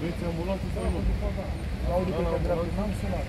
Vreți ambulanță sau nu? Audi pe dreapta, n-am sunat.